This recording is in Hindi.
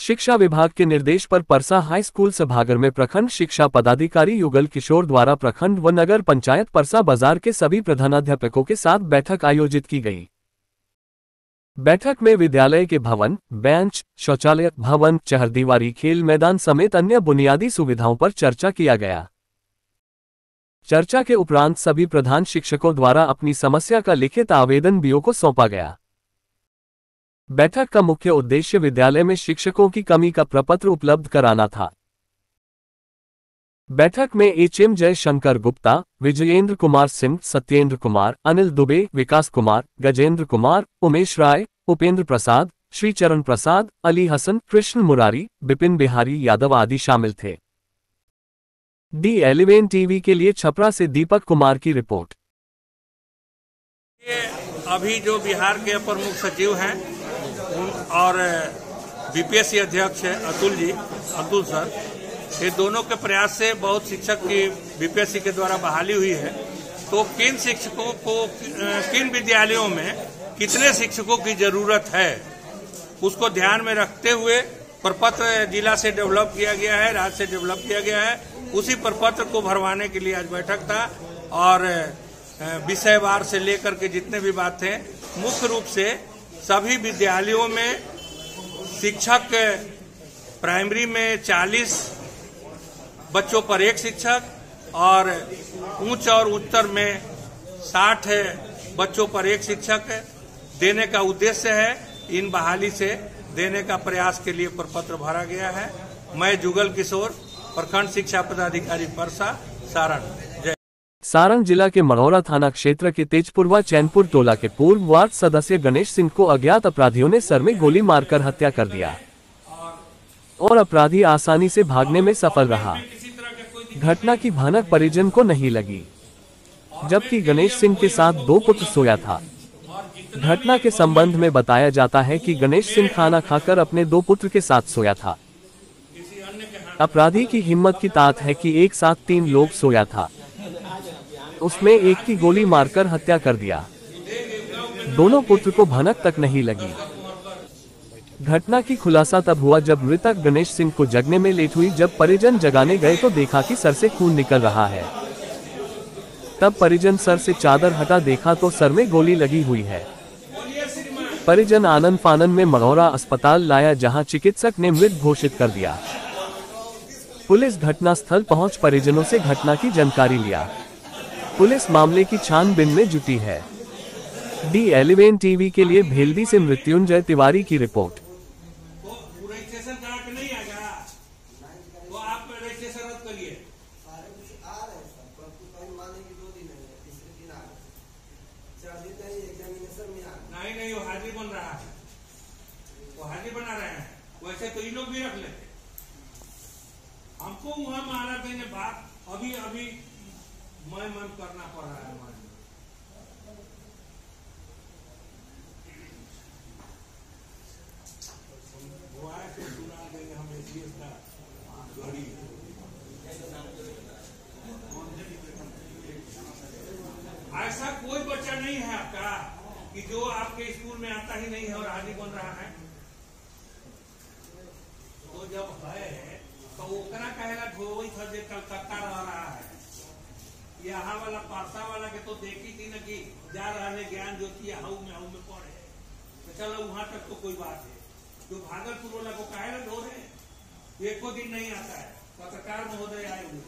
शिक्षा विभाग के निर्देश पर परसा हाई स्कूल सभागर में प्रखंड शिक्षा पदाधिकारी युगल किशोर द्वारा प्रखंड व नगर पंचायत परसा बाज़ार के सभी प्रधानाध्यापकों के साथ बैठक आयोजित की गई। बैठक में विद्यालय के भवन, बेंच, शौचालय, भवन, चहरदीवारी, खेल मैदान समेत अन्य बुनियादी सुविधाओं पर चर्चा किया गया। चर्चा के उपरांत सभी प्रधान शिक्षकों द्वारा अपनी समस्या का लिखित आवेदन बीओ को सौंपा गया। बैठक का मुख्य उद्देश्य विद्यालय में शिक्षकों की कमी का प्रपत्र उपलब्ध कराना था। बैठक में एच एचएम जयशंकर गुप्ता, विजयेंद्र कुमार सिंह, सत्येंद्र कुमार, अनिल दुबे, विकास कुमार, गजेंद्र कुमार, उमेश राय, उपेंद्र प्रसाद, श्रीचरण प्रसाद, अली हसन, कृष्ण मुरारी, बिपिन बिहारी, यादव आदि शामिल थे। डी एलिवेन टीवी के लिए छपरा से दीपक कुमार की रिपोर्ट। अभी जो बिहार के अपर मुख्य सचिव हैं और बीपीएससी अध्यक्ष है अतुल जी अतुल सर, ये दोनों के प्रयास से बहुत शिक्षक की बीपीएससी के द्वारा बहाली हुई है। तो किन शिक्षकों को किन विद्यालयों में कितने शिक्षकों की ज़रूरत है, उसको ध्यान में रखते हुए प्रपत्र जिला से डेवलप किया गया है, राज्य से डेवलप किया गया है। उसी प्रपत्र को भरवाने के लिए आज बैठक था और विषयवार से लेकर के जितने भी बात थे मुख्य रूप से सभी विद्यालयों में शिक्षक प्राइमरी में 40 बच्चों पर एक शिक्षक और उच्च और उत्तर में 60 बच्चों पर एक शिक्षक देने का उद्देश्य है। इन बहाली से देने का प्रयास के लिए प्रपत्र भरा गया है। मैं जुगल किशोर, प्रखंड शिक्षा पदाधिकारी, परसा, सारण। सारंग जिला के मढ़ौरा थाना क्षेत्र के तेजपुरवा चैनपुर टोला के पूर्व वार्ड सदस्य गणेश सिंह को अज्ञात अपराधियों ने सर में गोली मारकर हत्या कर दिया। और अपराधी आसानी से भागने में सफल रहा। घटना की भनक परिजन को नहीं लगी, जबकि गणेश सिंह के साथ दो पुत्र सोया था। घटना के संबंध में बताया जाता है कि गणेश सिंह खाना खाकर अपने दो पुत्र के साथ सोया था। अपराधी की हिम्मत की तात है कि एक साथ तीन लोग सोया था। उसमें एक की गोली मारकर हत्या कर दिया। दोनों पुत्र को भनक तक नहीं लगी। घटना की खुलासा तब हुआ जब मृतक गणेश सिंह को जगने में लेट हुई। जब परिजन जगाने गए तो देखा कि सर से खून निकल रहा है। तब परिजन सर से चादर हटा देखा तो सर में गोली लगी हुई है। परिजन आनंद फानन में मढ़ौरा अस्पताल लाया, जहाँ चिकित्सक ने मृत घोषित कर दिया। पुलिस घटनास्थल पहुँच परिजनों से घटना की जानकारी लिया। पुलिस मामले की छानबीन में जुटी है। डी एलिवेन टीवी के लिए भेल्दी से मृत्युंजय तिवारी की रिपोर्ट। तो इन लोग भी रख लेते। हमको वहाँ मारा देने बात अभी अभी मैं मन करना पड़ रहा है हमारे ऐसा कोई बच्चा नहीं है आपका कि जो आपके स्कूल में आता ही नहीं है और हाजिर बन रहा है। तो जब है तो ओकरा कहेगा कलकत्ता रहा है यहाँ वाला पारसा वाला के तो देखी थी ना कि जा रहा है ज्ञान ज्योति हाउ में हाउ में पढ़े तो चलो वहाँ तक तो कोई बात है। जो भागलपुर वाला को कायल ढो रहे एको दिन नहीं आता है। पत्रकार महोदय आए हुए।